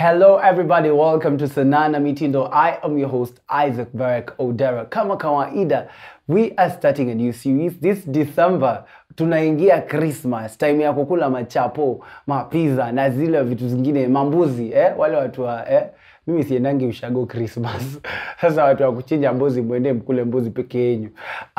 Hello, everybody. Welcome to Sanana Mitindo. I am your host, Isaac Barak Odera. Kama kawaida, we are starting a new series this December. Tunaingia Christmas, time ya kukula machapo, mapiza na zile vitu zingine, mambuzi eh? Wale watu wa eh? mimi siendangi ushago Christmas. Sasa watu wa kuchinja mbuzi, mwende mkule mbuzi peke yenyu.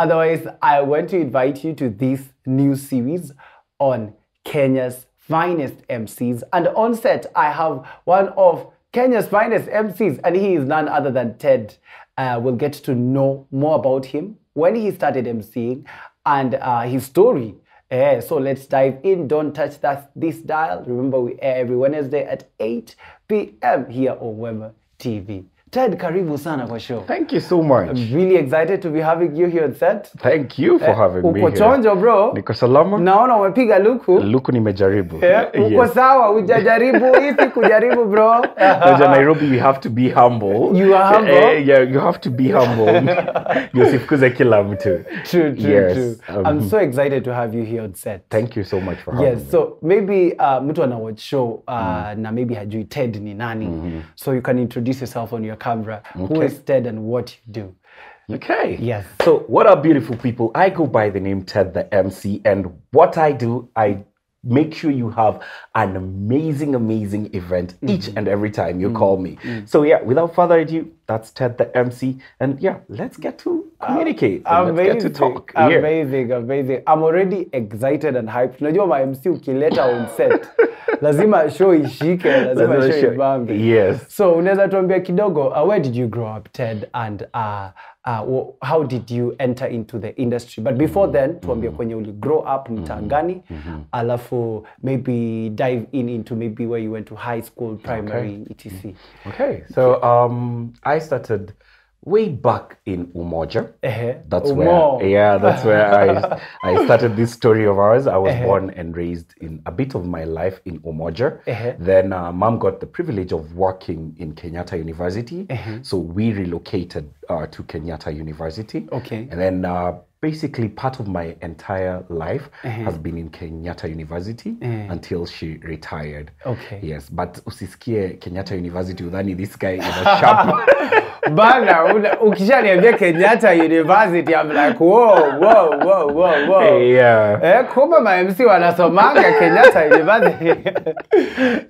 Otherwise, I want to invite you to this new series on Kenya's finest MCs. And on set, I have one of Kenya's finest MCs, and he is none other than Ted. Uh, we'll get to know more about him, when he started MCing, and uh, his story. So let's dive in. Don't touch that this dial. Remember, we air every Wednesday at 8 p.m. here on Wema TV. Ted, karibu sana kwa show. Thank you so much. I'm really excited to be having you here on set. Thank you for having me Uko chonjo bro. Niko salama? Naona umepiga luku. Luku nimejaribu. Eh, uko Yes. sawa, hujajaribu hivi kujaribu bro. Unajua Nairobi we have to be humble. You are humble? Eh, yeah, you have to be humble. Usifukuze kila mtu. True, true, Yes, true. um, I'm so excited to have you here on set. Thank you so much for having Yes, me. so maybe uh, mtu ana watch show uh, na maybe hajui Ted ni nani. So you can introduce yourself on your camera. Who Okay. is Ted and what you do? Okay. Yes. So, what are beautiful people? I go by the name Ted the MC, and what I do, I make sure you have an amazing, amazing event mm-hmm. each and every time you call mm-hmm. me. So, yeah, without further ado, that's Ted the MC, and yeah, let's get to ah, communicate. and let's get to talk. Yeah. amazing, amazing. I'm already excited and hyped. Unajua ma MC ukileta on set lazima show ishike, lazima Lazima show ibambe. Yes. So unaweza tuambia kidogo uh, where did you grow up Ted and uh, uh, how did you enter into the industry? But before then tuambie kwenye uli grow up mtaa gani alafu maybe dive in into maybe where you went to high school, primary, etc. Okay, so um, I started way back in Umoja. Ehe, That's Umo. where, yeah, that's where I I started this story of ours. I was born and raised in a bit of my life in Umoja. Uh-huh. Then uh, mom got the privilege of working in Kenyatta University, so we relocated uh, to Kenyatta University. Okay. and then. Uh, Basically, part of my entire life has been in Kenyatta University until she retired. Okay. Yes, but usisikie Kenyatta University udhani this guy is a sharp. Bana, ukisha niambia Kenyatta University, I'm like, whoa, whoa, whoa, whoa, whoa. yeah. Eh, kumbe ma MC wanasomanga Kenyatta University.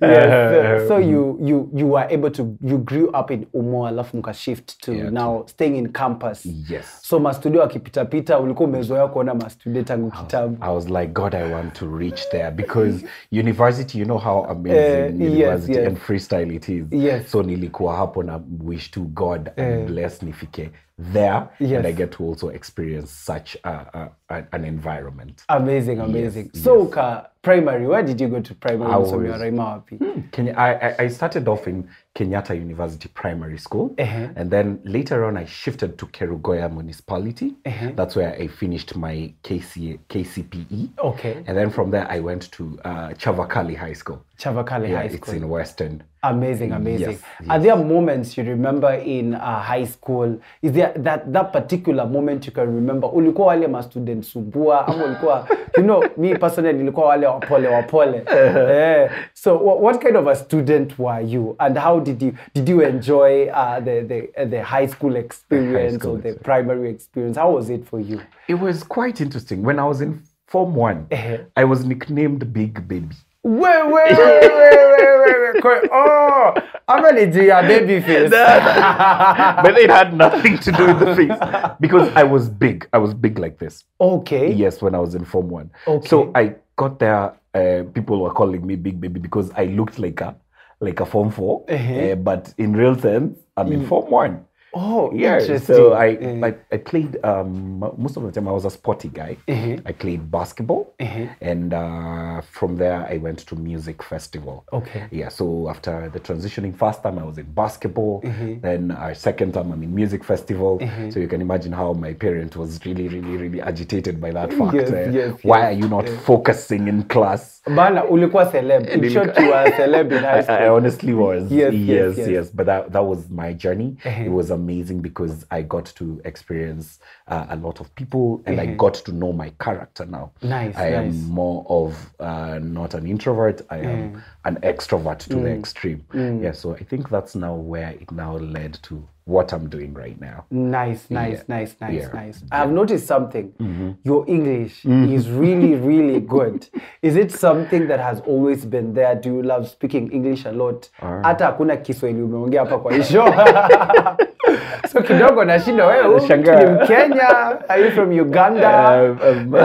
yes. So you you you were able to you grew up in Umo alafu mkashift to Yeah, now staying in campus. Yes. So mastudio akipitapita ulikuwa umezoea kuona mastudio tangu kitabu I was like, God, I want to reach there because university, you know how amazing yes, university yes. and freestyle it is. Yes. So nilikuwa hapo na wish to God and bless nifike there Yes. and I get to also experience such a, a, a- an environment. Amazing, amazing. yes, So ka primary, where did you go to primary? I was- mm. I- I started off in Kenyatta University Primary School, and then later on I shifted to Kerugoya Municipality. That's where I finished my KC, KCPE. Okay. And then from there I went to uh, Chavakali High School. Chavakali Yeah, High School. it's in Western. Amazing, amazing. Yes, Are there moments you remember in uh, high school? Is there that that particular moment you can remember? Ulikuwa wale ma ama ulikuwa you know me personally nilikuwa wale wapole wapole. eh, so what, what kind of a student were you and how did you did you enjoy uh, the the the high school experience school or the primary experience? How was it for you? It was quite interesting. When I was in Form 1, I was nicknamed Big Baby. Wait, wait, wait, wait, wait, wait, wait. Oh, I'm your baby face. but it had nothing to do with the face because I was big. I was big like this. okay. Yes, when I was in Form 1. Okay. So I got there, uh, people were calling me Big Baby because I looked like a like a Form 4. uh but in real sense, I'm in Form 1. Oh, Yeah, interesting. so I, Eh. I I played um, most of the time. I was a sporty guy. I played basketball, and uh, from there I went to music festival. Okay. Yeah. So after the transitioning, first time I was in basketball, then our second time I'm in music festival. So you can imagine how my parent was really, really, really agitated by that fact. Yes, eh, yes, Why yes. are you not focusing in class? Bana, ulikuwa celeb. In short, you were a celeb in high I, school. I honestly was. Yes, Yes, yes, yes, yes. But that, that was my journey. It was a amazing because I got to experience uh, a lot of people and I got to know my character now. Nice, I nice. am more of uh, not an introvert. I am an extrovert to the extreme. Yeah, so I think that's now where it now led to what I'm doing right now. Nice, nice, Yeah. nice, nice, Yeah. nice. I've noticed something. Mm-hmm. Your English is really, really good. Is it something that has always been there? Do you love speaking English a lot? Hata hakuna Kiswahili umeongea hapa kwa show. so kidogo nashinda wewe huyu mtu Nashangaa. ni Mkenya? Are you from Uganda? Um, um,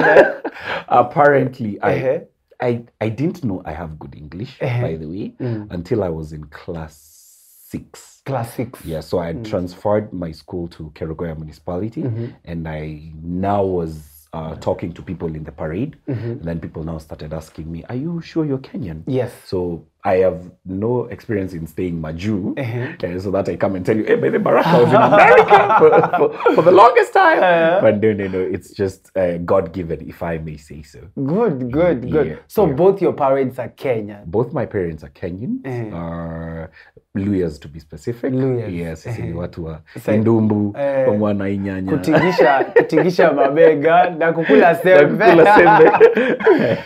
apparently, I, Uh-huh. I I didn't know I have good English, by the way, until I was in class six. Class six. Yeah, so I mm. transferred my school to Kerugoya municipality, mm-hmm. and I now was uh, talking to people in the parade, mm-hmm. and then people now started asking me, "Are you sure you're Kenyan?" Yes. So I have no experience in staying Maju, uh-huh. uh, so that I come and tell you, "Hey, by the Baraka was in America for, for, for the longest time." Uh-huh. But no, no, no, it's just uh, God given, if I may say so. Good, good, yeah, good. So yeah. both your parents are Kenyan. Both my parents are Kenyan, are Luyas to be specific. Luyas. Yes, sisi ni watu wa Ndumbu, pamoja na inyanya. Kutingisha, kutingisha mabega na kukula sembe. Kula sembe.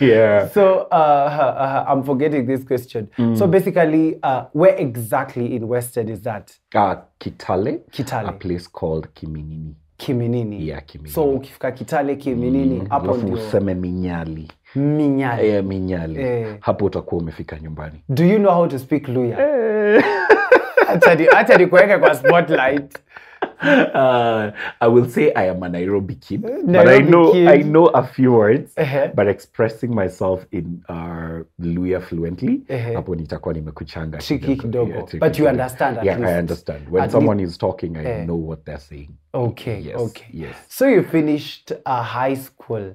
yeah. So uh, uh, uh, I'm forgetting this question. Mm. So basically, uh, where exactly in Western is that? Uh, Kitale, Kitale. a place called Kiminini. Kiminini. Yeah, Kiminini. So ukifika Kitale Kiminini, hapo mm. ndio useme Minyali. Minyali. Eh, Minyali. Eh. Hapo utakuwa umefika nyumbani. Do you know how to speak Luya? Acha ni- acha nikuweke kwa spotlight. Uh, I will say I am a Nairobi kid, but I know kid. I know a few words, Uh-huh. but expressing myself in uh, Luya fluently, Uh-huh. hapo nitakuwa nimekuchanga Tricky kidogo. tricky But you understand at yeah, least. I understand. When At someone is talking, I Eh. know what they're saying. Okay, Yes, okay. yes. So you finished uh, high school,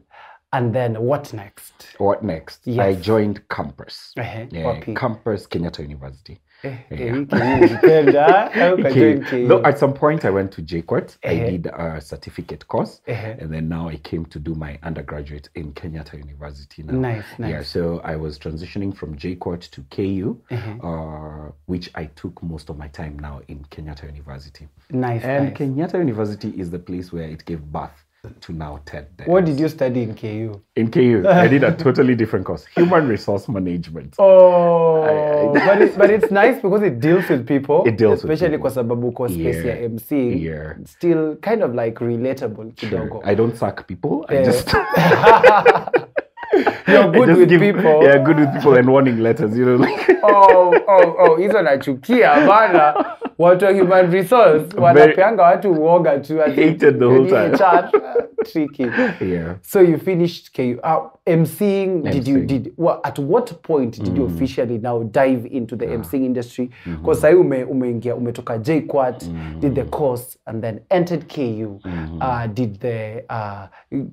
and then what next? What next? Yes. I joined campus. Uh-huh. Yeah, campus Kenyatta University. Eh, eh, hiki nilipenda. Au kajoin KU? Though at some point I went to JKUAT, I Uh-huh. did a certificate course, and then now I came to do my undergraduate in Kenyatta University now. Nice, nice. Yeah, so I was transitioning from JKUAT to KU, Uh-huh. uh, which I took most of my time now in Kenyatta University. Nice, And nice. Kenyatta University is the place where it gave birth to now TED. Dennis. What did you study in KU? In KU, I did a totally different course, human resource management. Oh, but, it, but it's nice because it deals with people. It deals with especially kwa sababu kwa space Yeah, ya MC yeah. still kind of like relatable kidogo. Sure. I don't suck people. I Yeah. just You're good with give- people. Yeah, good with people and warning letters, you know. Like, oh, oh, oh, hizo nachukia bana. Watu wa human resource wanapeanga watu uoga tu. Hated the whole time. HR, tricky. yeah. So you finished KU. Uh, MCing, did you did well, at what point did you mm. officially now dive into the MCing industry? Mm-hmm. Because sahi ume umeingia umetoka JKUAT, did the mm. course and then entered KU. Mm-hmm. Uh, did the uh,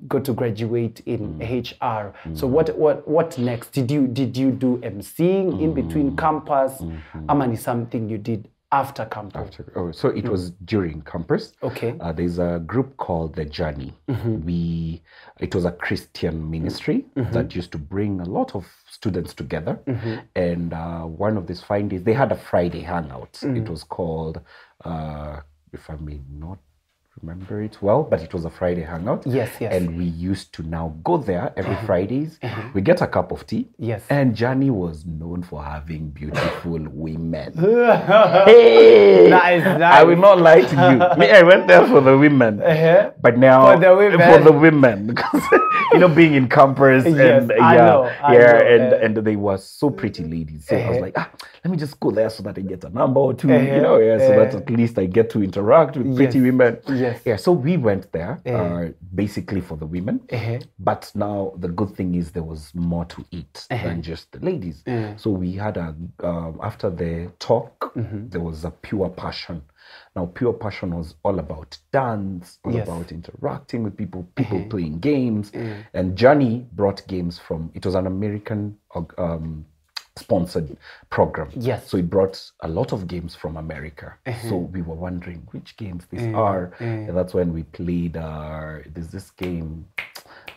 got to graduate in mm. HR. So mm-hmm. what what what next? Did you did you do MCing in between campus? Ama ni something you did after campus? After, oh, so it was during campus. Okay. Uh, there's a group called the Journey. We, it was a Christian ministry that used to bring a lot of students together. And uh, one of these fine days, they had a Friday hangout. It was called, uh, if I may not remember it well, but it was a Friday hangout. Yes, yes. And we used to now go there every Fridays. We get a cup of tea. Yes. And Journey was known for having beautiful women. Hey! Nice, I will not lie to you. Me, I went there for the women. Uh-huh. But now For the women. for the women, because you know, being in campers Yes, and I yeah, know, I yeah, know, and uh, and they were so pretty ladies. So I was Uh-huh. like, ah, let me just go there so that I get a number or 2 Uh-huh, you know, yeah, so that at least I get to interact with pretty Yes, women. yes. Yeah, so we went there Uh-huh. uh, basically for the women. Uh-huh. But now the good thing is there was more to it than just the ladies. So we had a um, after the talk, there was a pure passion. Now, pure passion was all about dance, all Yes. about interacting with people, people playing games. And Journey brought games from. It was an American um, sponsored program. Yes. So it brought a lot of games from America. Uh-huh. So we were wondering which games these uh-huh. are. Uh-huh. And that's when we played. Uh, there's this game.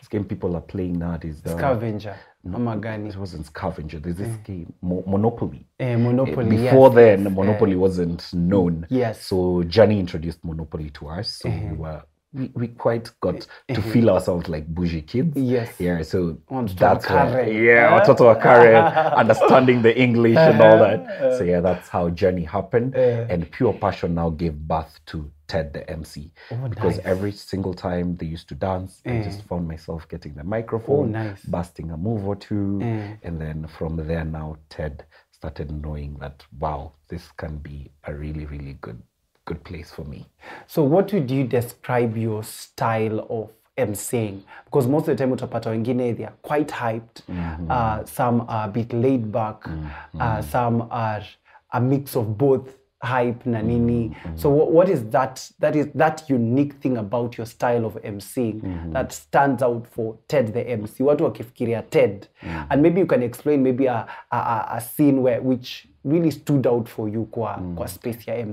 This game people are playing nowadays. The, Scavenger. ama gani It wasn't scavenger. There's this game, Mo- Monopoly. eh, monopoly uh, Before yes, then, yes, Monopoly wasn't known. yes. So Journey introduced Monopoly to us. So we were we, we quite got to feel ourselves like bougie kids. Yes. Yeah. So that's where, yeah, watoto wa Karen, understanding the English and all that. So yeah, that's how Journey happened. And Pure Passion now gave birth to Ted the MC. Oh, because nice. every single time they used to dance, I just found myself getting the microphone, Oh, nice. busting a move or two. And then from there now Ted started knowing that wow, this can be a really, really good good place for me. So what would you describe your style of emceeing? Because most of the time utapata wengine they are quite hyped. mm -hmm. Uh, some are a bit laid back. mm -hmm. Uh, some are a mix of both hype na nini. So what, what is that that is that unique thing about your style of emceeing that stands out for Ted the MC? Watu wakifikiria Ted. Mm -hmm. And maybe you can explain maybe a, a, a scene where which really stood out for you kwa, kwa mm. space ya.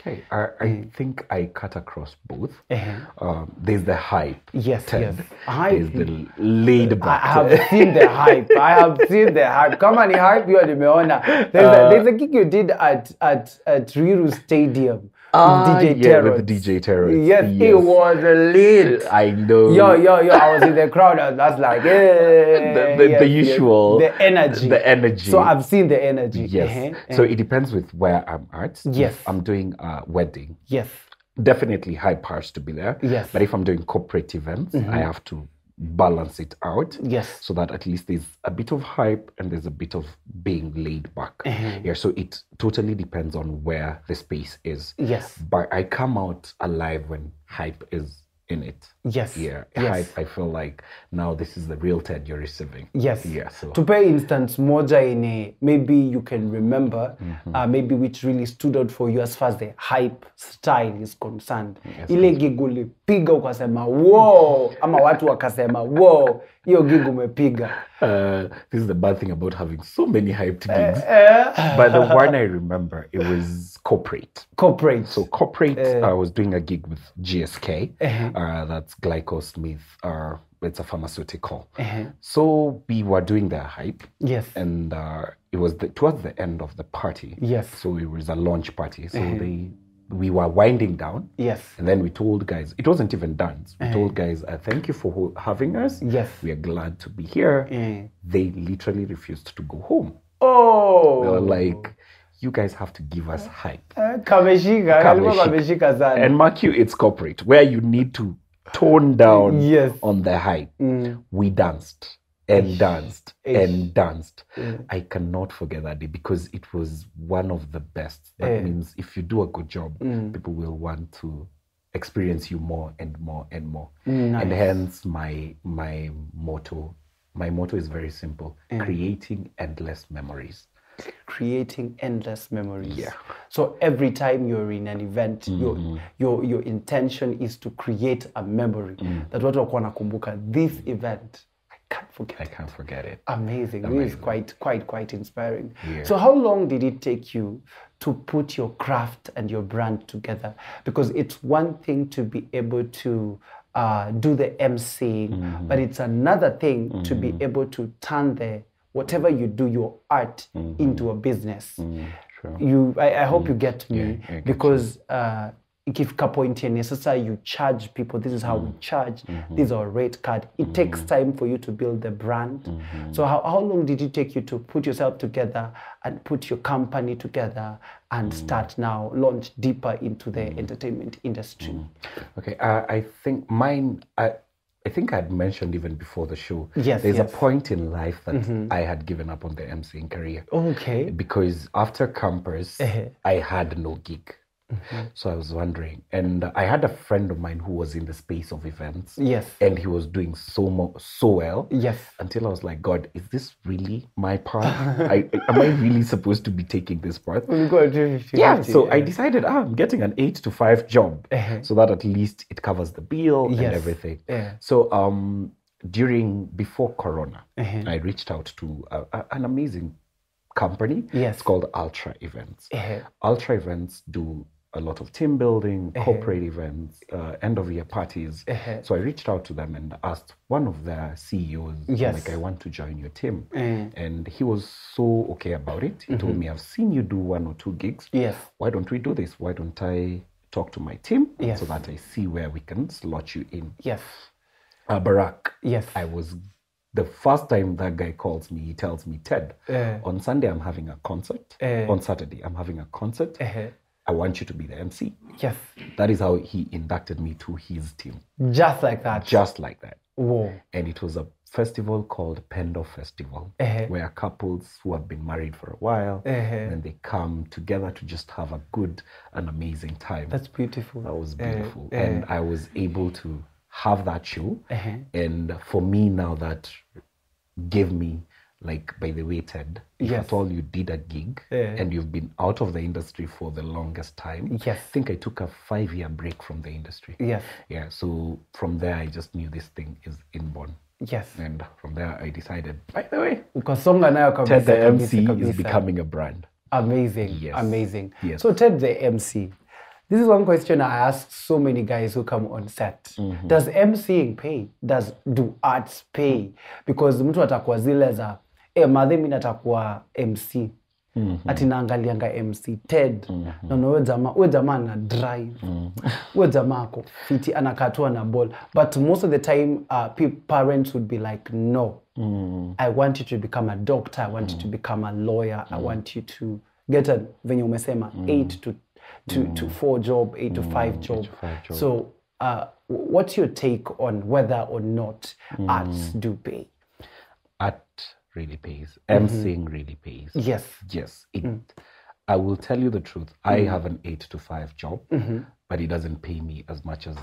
Okay, I, I think I cut across both. Uh-huh. Um, there's the hype. Yes, Ted. yes. Hype. There's the laid I have seen the hype. I have seen the hype. Kama ni hype hiyo nimeona. There's, a, uh, there's a gig you did at at at Riru Stadium Ah, with DJ yeah, Terrence. with DJ Terrence. Yes, it Yes. was lit. I know. Yo, yo, yo! I was in the crowd. Was like, yeah, The- the- the usual- the energy, the energy. So I've seen the energy. Yes. Uh-huh, So uh, it depends with where I'm at. Yes. If I'm doing a wedding, yes, definitely high has to be there. Yes. Mm-hmm. But if I'm doing corporate events, I have to balance it out. Yes. So that at least there's a bit of hype and there's a bit of being laid back. Uh-huh. Yeah. So it totally depends on where the space is. yes, But I come out alive when hype is in it. yes, Yeah. yes. I, I feel like now this is the real TED you're receiving. Yes. Yeah. So tupe instance moja ine maybe you can remember mm -hmm. uh, maybe which really stood out for you as far as the hype style is concerned Yes, ile gig ulipiga ukasema wo ama watu wakasema wo hiyo gig umepiga Uh, this is the bad thing about having so many hyped gigs. but the one I remember, it was corporate. corporate So corporate, I was doing a gig with GSK. Uh, that's GlaxoSmith. Uh, it's a pharmaceutical. So we were doing their hype, yes and uh, it was the, towards the end of the party. Yes. So it was a launch party. So they we were winding down. yes And then we told guys, it wasn't even dance. We told guys, uh, thank you for ho- having us. Yes. We are glad to be here. Eh. They literally refused to go home. oh They were like, you guys have to give us hype. Eh, kameshika kalikuwa kameshika And mark you, it's corporate, where you need to tone down Yes. on the hype. We danced and danced and danced. I cannot forget that day because it was one of the best. That yeah. means if you do a good job, mm. people will want to experience you more and more and more. Nice. And hence my my motto. My motto is very simple: creating endless memories. creating endless memories. Yeah. So every time you're in an event, mm-hmm. your, your your intention is to create a memory mm. that watu nakumbuka this event. I can't forget. I it. can't forget it. Amazing. This is quite quite quite inspiring. Yeah. So how long did it take you to put your craft and your brand together? Because it's one thing to be able to uh, do the emceeing, but it's another thing to be able to turn the whatever you do, your art, into a business. Sure. You, I, I hope you get me Yeah, get because uh, ikifika point yenye sasa you charge people. This is how we mm-hmm. charge. Mm-hmm. This is our rate card. It mm-hmm. takes time for you to build the brand. So how, how long did it take you to put yourself together and put your company together and start now launch deeper into the entertainment industry? Okay, uh, I think mine. I, I think I'd mentioned even before the show. Yes, There's yes. Mm-hmm. a point in life that I had given up on the MCing career. Okay. Because after campus, uh-huh. I had no gig. So I was wondering, and I had a friend of mine who was in the space of events, yes and he was doing so mo- so well. yes Until I was like, God, is this really my part? I, am I really supposed to be taking this part? we got to 50, yeah so i decided ah, i'm getting an eight to five job so that at least it covers the bill Uh-huh. Yes. and everything Yeah. so um during before corona i reached out to a, a- an amazing company Yes. it's called ultra events Uh-huh. ultra events do a lot of team building, corporate events, uh, end of year parties. Uh-huh. So I reached out to them and asked one of their CEOs, Yes. like, I want to join your team. Mm. And he was so okay about it. He told me, I've seen you do one or two gigs. Yes. Why don't we do this? Why don't I talk to my team Yes. so that I see where we can slot you in? Yes. Uh, Barak, Yes. I was the first time that guy calls me, he tells me, Ted, Uh. on Sunday I'm having a concert. Uh. on Saturday I'm having a concert. Uh-huh. I want you to be the MC. Yes. That is how he inducted me to his team, Just like that. just like that. Whoa. And it was a festival called Pendo Festival, Uh-huh. where couples who have been married for a while, Uh-huh. and they come together to just have a good and amazing time. That's beautiful. that was Uh, beautiful. uh, and I was able to have that show. Uh-huh. And for me now, that gave me, like, by the way, Ted, if Yes. at all you did a gig Yeah. and you've been out of the industry for the longest time, Yes. I think I took a five year break from the industry. Yes. Yeah, so from there, I just knew this thing is inborn. Yes. And from there, I decided, by the way, because Ukasonga nayo Ted the MC is becoming a brand. Amazing. Yes. Amazing. Yes. So Ted the MC. This is one question I ask so many guys who come on set. Mm-hmm. Does MCing pay? Does do arts pay? Because mtu atakuwa zile za eh, madhe mi natakuwa MC. Mm -hmm. ati naangalianga MC Ted naona huyo jamaa we jamaa ana drive mm -hmm. we jamaa ako fiti anakatua na ball but most of the time uh, parents would be like no mm -hmm. I want you to become a doctor. I want mm -hmm. you to become a lawyer. mm -hmm. I want you to get a venye umesema 8 mm -hmm. to to mm -hmm. to four job, -hmm. to five job. five job. So, uh, what's your take on whether or not mm -hmm. arts do pay? Really pays. Mm-hmm. MCing really pays. Yes. Yes. It, mm. I will tell you the truth. I mm. have an eight to five job, mm-hmm. but it doesn't pay me as much as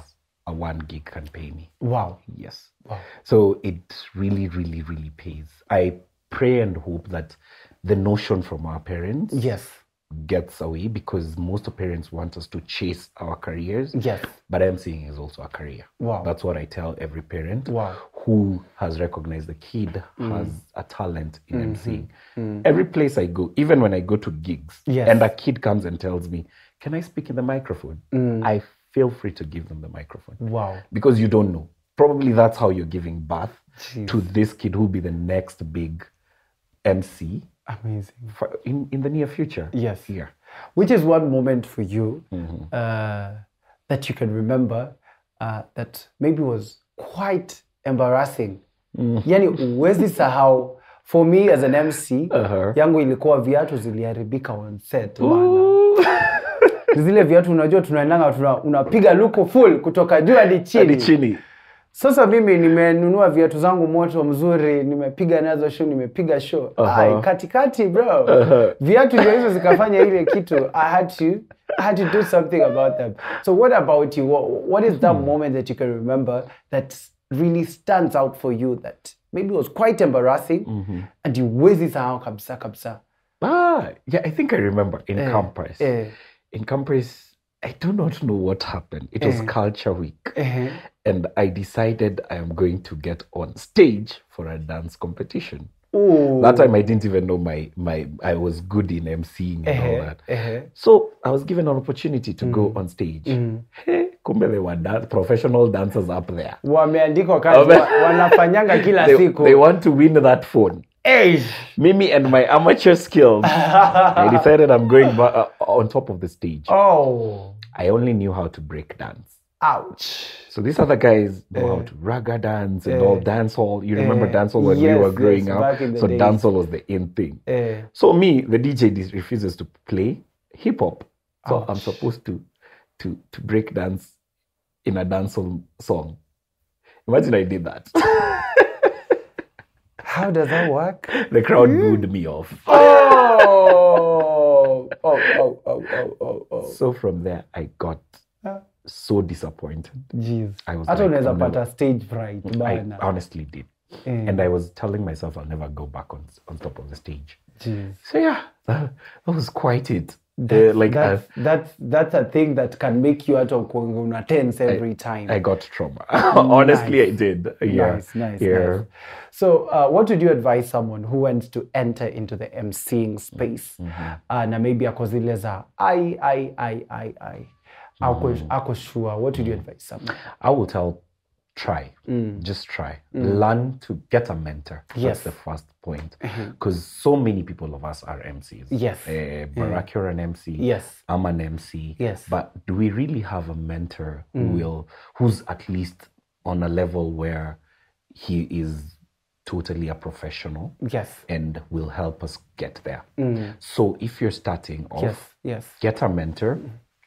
a one gig can pay me. Wow. Yes. Wow. So it really, really, really pays. I pray and hope that the notion from our parents Yes. Gets away because most of parents want us to chase our careers. Yes. But MCing is also a career. Wow. That's what I tell every parent Wow. who has recognized the kid mm. has a talent in mm-hmm. MCing. Mm. Every place I go, even when I go to gigs, Yes. and a kid comes and tells me, Can I speak in the microphone? Mm. I feel free to give them the microphone Wow. because you don't know. Probably that's how you're giving birth Jeez. to this kid who'll be the next big MC Amazing. for, in, in the near future. Yes. Yeah. Which is one moment for you Mm-hmm. uh, that you can remember uh, that maybe was quite embarrassing. Mm-hmm. Yani huwezi sahau. For me as an MC, Uh-huh. yangu ilikuwa viatu ziliharibika on set bana. Zile viatu unajua tunaendanga tuna, unapiga luku full kutoka juu hadi chini. Hadi chini. Sasa mimi nimenunua viatu zangu moto mzuri, nimepiga nazo show, nimepiga show. Aha. Ai, katikati bro. Viatu ndio hizo zikafanya ile kitu. I had to I had to do something about them. So what about you? What, what is that moment that you can remember that really stands out for you that maybe was quite embarrassing and you huwezi sahau kabisa kabisa? Ah, yeah, I think I remember in campus. eh. In campus, I do not know what happened. It was culture week. Uh-huh. And I decided I am going to get on stage for a dance competition. Ooh. That time I didn't even know my my I was good in MCing and uh-huh. all that. that. eh. So I was given an opportunity to mm. go on stage. Mm. Hey, kumbe they were dan- professional dancers up there. Wameandikwa kazi wanafanyanga kila They, siku. they want to win that phone. Hey. Mimi and my amateur skills, I decided I'm going uh, on top of the stage. Oh. I only knew how to break dance. Ouch. So these other guys know how to raga dance and all dance hall. You remember Eh, dance hall when we were growing yes, up? back in the So days. dance hall was the in thing. Eh. So me, the DJ refuses to play hip hop. So I'm supposed to to to break dance in a dancehall song. Imagine I did that. How does that work? the crowd booed me off. Oh. Oh, oh, oh, oh, oh, oh. So from there, I got so disappointed. Jeez. I was Hata like, unaweza "I'm pata stage fright I honestly did. Eh, And I was telling myself I'll never go back on on top of the stage. jeez. So yeah, that, that was quite it. Uh, like uh, that's, that's that's a thing that can make you out of una tense every time. I got trauma. Honestly, I did. Yeah. Nice, nice, yeah. nice. So, uh, what would you advise someone who wants to enter into the emceeing space uh, na maybe ako zile I I I I. ai ako, ako sure what would you advise someone I will tell try. Mm. Just try. Mm. Learn to get a mentor. Yes. That's the first point. Mm-hmm. Because so many people of us are MCs. Yes. Uh, Barak, you're an MC. Yes. I'm an MC. Yes. But do we really have a mentor who will, who's at least on a level where he is totally a professional yes and will help us get there? So if you're starting off, yes yes get a mentor,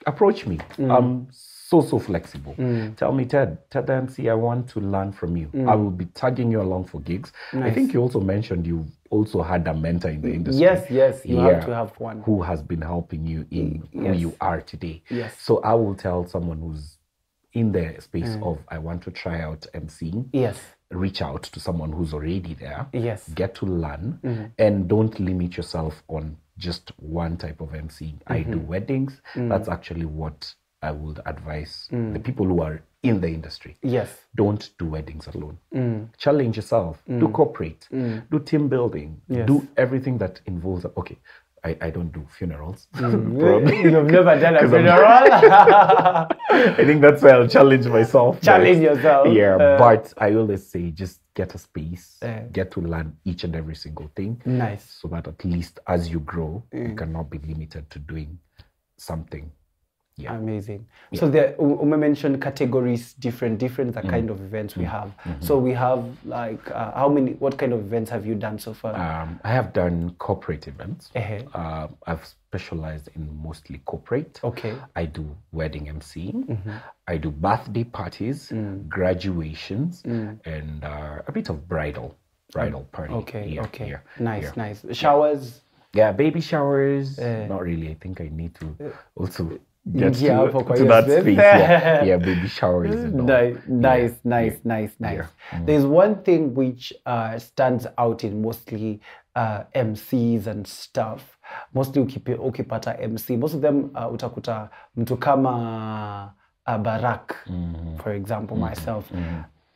approach me. I'm so, so flexible. Mm. Tell me, Ted, Ted MC, I want to learn from you. Mm. I will be tagging you along for gigs. I think you also mentioned you also had a mentor in the industry. yes yes you have to have one Who has been helping you in who you are today. Yes. So I will tell someone who's in the space mm. of, I want to try out MCing yes reach out to someone who's already there Yes. get to learn mm-hmm. and don't limit yourself on just one type of MC. I do mm-hmm. weddings. That's actually what I would advise mm. the people who are in the industry. yes Don't do weddings alone. Mm. Challenge yourself. Do mm. corporate. Do team building. Yes. Do everything that involves. Okay, I, I don't do funerals. Probably. you've never done a funeral I think that's why I'll challenge myself. Challenge yourself. Yeah, Uh, but I always say just get a space, Uh. get to learn each and every single thing, nice so that at least as you grow, you cannot be limited to doing something. Yeah. Amazing. So there, Ume mentioned categories, different, different the kind of events we have. So we have like uh, how many? What kind of events have you done so far? Um, I have done corporate events. Eh-heh. Uh, I've specialized in mostly corporate. Okay. I do wedding emceeing. Mm-hmm. I do birthday parties, Mm. graduations, and uh, a bit of bridal, bridal party. okay. here, okay. here, nice. here. Nice. Showers. Yeah, baby showers. Eh. Not really. I think I need to also get Yeah, to, for to that space. Yeah. yeah, baby showers. All. Nice, nice, Yeah, nice, nice, nice. yeah. Mm. There's one thing which uh, stands out in mostly uh, MCs and stuff. Mostly ukipi, ukipata MC, most of them uh, utakuta mtu kama uh, Barack, for example, myself.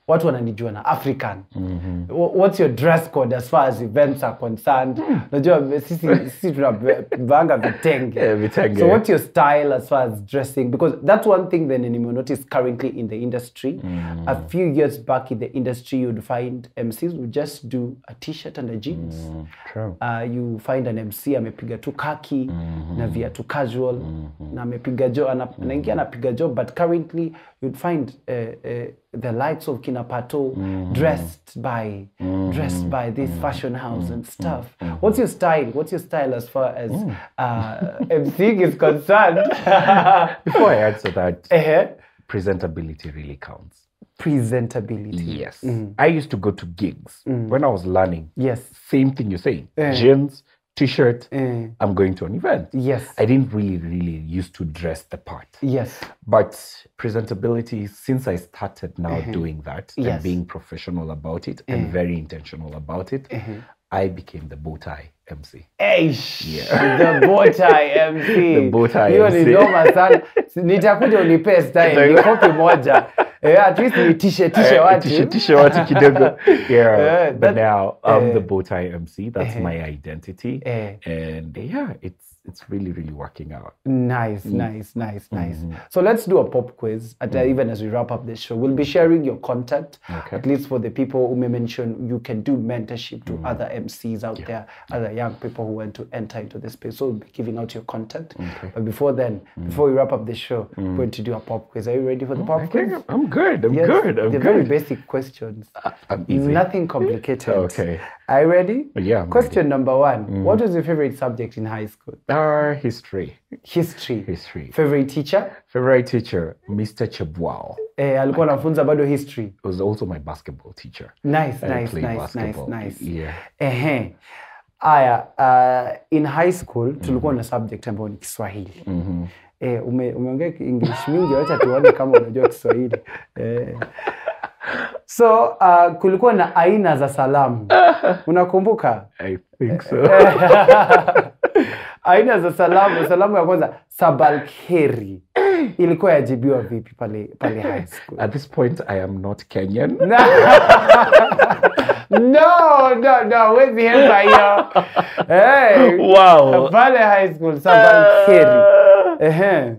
Watu wananijua na African. mm -hmm. What's your dress code as far as events are concerned? Unajua sisi sisi tunavanga vitenge. Yeah, vitenge. So what's your style as far as dressing? Because that's one thing then you notice currently in the industry. mm. -hmm. A few years back in the industry, you'd find MCs would just do a t-shirt and a jeans. mm. True. Uh, you find an MC amepiga tu kaki mm -hmm. na viatu casual mm -hmm. na amepiga jo ana- anaingia anapiga jo but currently you'd find uh, uh, the likes of kina pato dressed by dressed by this fashion house and stuff. What's your style? What's your style as far as uh, MCing is concerned? Before I answer that, Eh, presentability really counts. presentability. Yes. I used to go to gigs when I was learning. yes. Same thing you're saying. Eh. Jeans, t-shirt. Eh. I'm going to an event. yes I didn't really, really used to dress the part. yes But presentability, since I started now mm-hmm. doing that Yes. and being professional about it and mm. very intentional about it, mm-hmm. I became the bow tie MC. Eish, the bow tie MC. The bow tie Hiyo ni MC. noma sana. Nitakuja unipe style, ni kopi moja. Eh, at least nitishe tishe watu. Tishe tishe watu kidogo. Yeah. Eh, but now I'm eh. the bow tie MC. That's my identity. Eh. And yeah, it's it's really, really working out. Nice, mm. nice, nice, nice. Mm-hmm. So let's do a pop quiz. At, uh, even as we wrap up the show, we'll be sharing your contact. Okay. At least for the people who may mention, you can do mentorship to mm. other MCs out there, other young people who want to enter into this space. So we'll be giving out your contact. Okay. But before then, before we wrap up the show, we're going to do a pop quiz. Are you ready for the oh, pop I quiz? I'm good. I'm Yes, good. I'm they're very basic questions. Uh, I'm easy. Nothing complicated. Okay. Are you ready? Yeah, I'm Question ready. number one. mm. What was your favorite subject in high school? Our history. History. History. Favorite teacher? Favorite teacher, Mr. Chebwao. Eh, alikuwa anafunza bado history. Was also my basketball teacher. Nice, I nice, nice, nice, basketball. nice. Yeah. Ehe. Aya, uh, in high school tulikuwa na subject ambayo ni Kiswahili. Eh, ume, umeongea English mingi, wacha tuone kama unajua Kiswahili. Eh. So uh, kulikuwa na aina za salamu. Unakumbuka? I think so. aina za salamu salamu ya kwanza sabalkheri ilikuwa yajibiwa vipi pale pale high school At this point, I am not Kenyan. no no no wezi hemba hiyo hey, Wow. pale high school sabalkheri Ehe.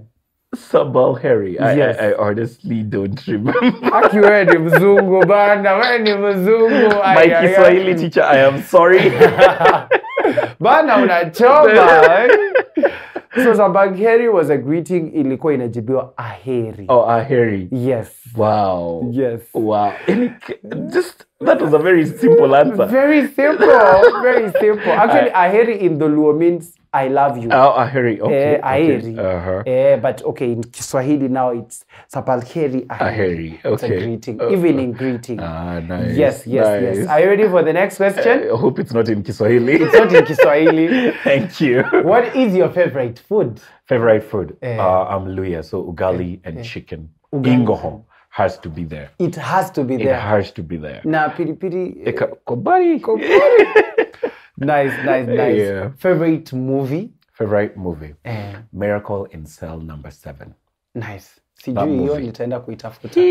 Sabal Harry. I, Yes. I, I honestly don't remember. aki wewe ni mzungu bana wewe ni mzungu My. Kiswahili teacher, I am sorry. bana unachoma eh? so sabalkheri was a greeting in ilikuwa inajibiwa aheri oh, Harry. yes Wow. yes Wow. Just that was a very simple answer. Very simple, very simple. Actually, aheri in the Luo means I love you. Oh, ahiri Okay. eh, aheri. okay. Uh-huh. Eh, but okay, in Kiswahili now it's sapalkheri aheri. Aheri, It's a greeting, Uh, evening greeting. Ah, nice. yes, yes, nice. yes. Are you ready for the next question? Uh, I hope it's not in Kiswahili. it's not in Kiswahili. Thank you. What is your favorite food? Favorite food? Eh. Uh, I'm Luya, so ugali eh. and eh. chicken. Ugali. Ingoho has to be there. It has to be It there. has to be there. Na pilipili. eh, kobari. Kobari. nice, nice, nice. Yeah. Favorite movie? Favorite movie? Eh, Miracle in Cell Number Seven. nice. Sijui hiyo nitaenda kuitafuta.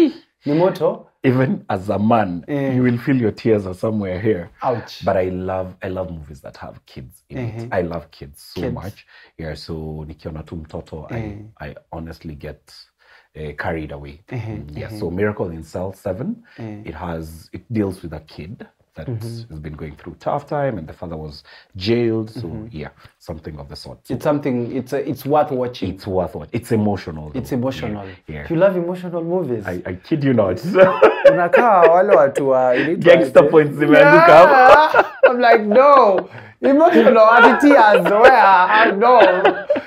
Ni moto? Even as a man, Eh. you will feel your tears are somewhere here. Ouch. But I love I love movies that have kids in it. I love kids so Kids. much. Yeah, so nikiona tu mtoto, I, I honestly get uh, carried away. Mm, yeah, so Miracle in Cell 7, it has it deals with a kid that mm-hmm. has been going through tough time and the father was jailed. So mm-hmm. yeah, something of the sort. So It's something. It's a, it's worth watching. it's worth what it's emotional. It's emotional. Yeah. yeah. You love emotional movies. I, I kid you not. Unakaa wale watu wa Gangster points zimeanguka hapo. I'm like no. Emotional ati tears where I know.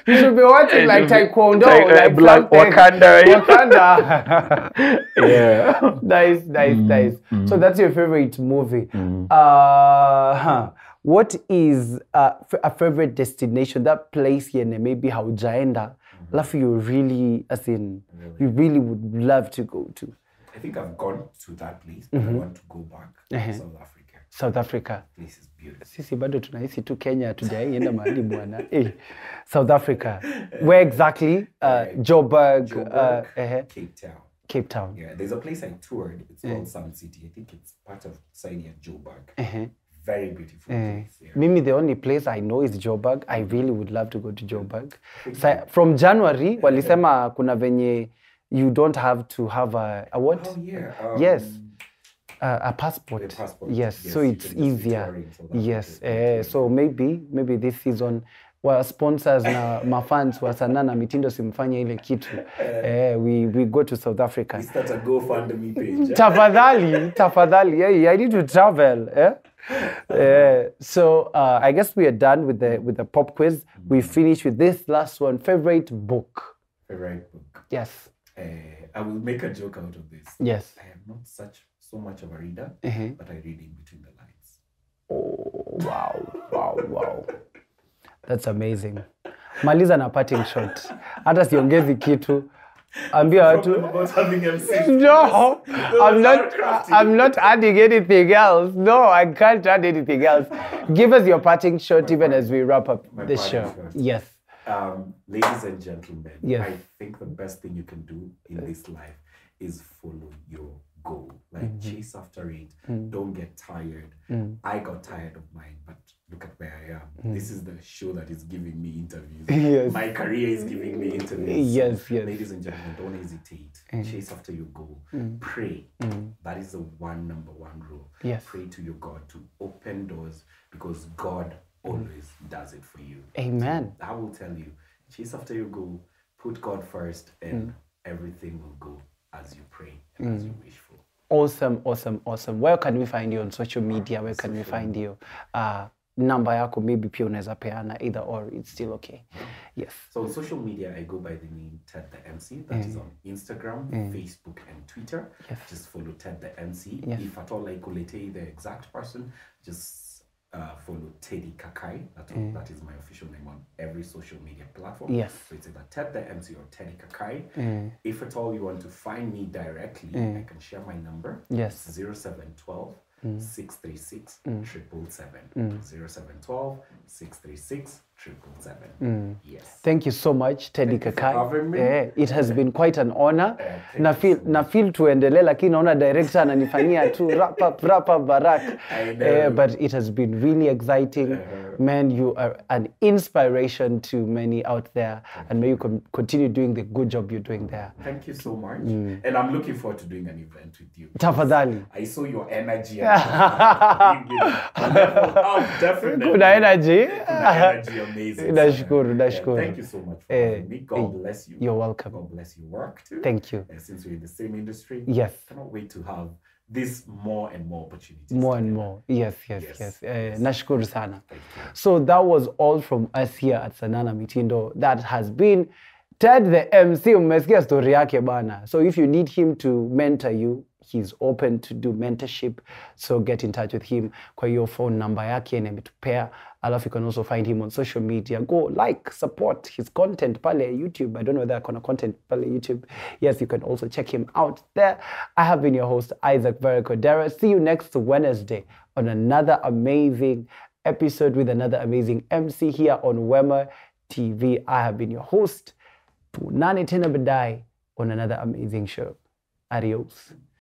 You should be watching like taekwondo, Tai- uh, like Black something. Wakanda, right? Wakanda. yeah. nice, nice, nice. So that's your favorite movie. Uh, huh. What is uh, f- a favorite destination? That place yenye maybe haujaenda, alafu you really, as in, you really would love to go to I think I've gone to that place, but I want to go back to South Africa. South Africa. This is beautiful. Sisi bado tunahisi tu Kenya hatujaienda mahali bwana. Eh, South Africa. Where exactly? Uh, Joburg, Joburg uh, eh, Cape Town. Cape Town. Yeah, there's a place I toured. It's called uh, Sun City. I think it's part of Saidi at Joburg. Very beautiful uh, place. Yeah. Mimi, the only place I know is Joburg. I really would love to go to Joburg. Sa, from January, walisema kuna venye you don't have to have a, a what? Oh yeah. Um, Yes. Uh, a passport. A passport, Yes, yes, so it's easier. Yes. Eh, so maybe maybe this season wa sponsors na mafans wa sanaa na mitindo simfanye ile kitu. Eh, we, we go to South Africa. Start a GoFundMe page. tafadhali tafadhali yeah, i need to travel eh? Uh, so uh, i guess we are done with the with the pop quiz Mm -hmm. we finish with this last one favorite book Favorite book. yes Uh, I will make a joke out of this. yes I am not such so much of a reader, Mhm. but I read in between the lines. oh, wow wow wow that's amazing maliza na parting shot hata siongezi kitu ambia watu about having MC. No, I'm not. I'm not adding anything else. No, I can't add anything else. Give us your parting shot, even as we wrap up My the show. shot. Yes. Um, ladies and gentlemen, Yes. I think the best thing you can do in this life is follow your goal. Like mm-hmm. chase after it. Mm. Don't get tired. Mm. I got tired of mine, but look at where I am. Mm. This is the show that is giving me interviews. Yes. My career is giving me interviews. Yes, yes. Ladies and gentlemen, don't hesitate. Chase after your goal. Pray. That is the one number one rule. Yes. Pray to your God to open doors because God always does it for you. Amen. I will tell you, chase after your goal, put God first, and everything will go as you pray and as you wish for. Awesome, awesome, awesome. Where can we find you on social media? Where can we find you? Uh, namba yako maybe pia unaweza peana either or it's still okay. Yes. So on social media, I go by the name Ted the MC. That is on Instagram, Facebook, and Twitter. Just follow Ted the MC. Yes. If at all I could the exact person, just uh, follow Teddy Kakai. That, mm. that is my official name on every social media platform. Yes. So it's either Ted the MC or Teddy Kakai. Mm. If at all you want to find me directly, mm. I can share my number. Yes. 0712 636 777. 0712 636 Yes. Thank you so much Teddy Thank Kakai. Yeah. Eh, it has been quite an honor. Eh, na feel so na feel tuendelee lakini naona director ananifanyia tu wrap up wrap up Barak. Uh. Eh, but it has been really exciting. Man, you are an inspiration to many out there and may you continue doing the good job you're doing there. Thank you so much. And I'm looking forward to doing an event with you. Tafadhali. I saw your energy. and oh, definitely. Kuna energy. Kuna energy amazing. Nashukuru, Yeah, nashukuru. thank you so much for Eh, having me. God bless you. You're welcome. God bless your work too. Thank you. Uh, since we're in the same industry. Yes. Cannot wait to have this more and more opportunities. More and more. Yes, yes, yes. Yes, Eh, nashukuru sana. Thank you. So that was all from us here at Sanana Mitindo. That has been Ted the MC. Umesikia story yake bana. So if you need him to mentor you, he's open to do mentorship. So get in touch with him kwa hiyo phone number yake nimetupea. Alafu you can also find him on social media. Go like, support his content pale YouTube. I don't know whether akona content pale YouTube. Yes, you can also check him out there. I have been your host, Isaac Verikodera. See you next Wednesday on another amazing episode with another amazing MC here on Wema TV. I have been your host. Tunane tena baadaye on another amazing show. Adios.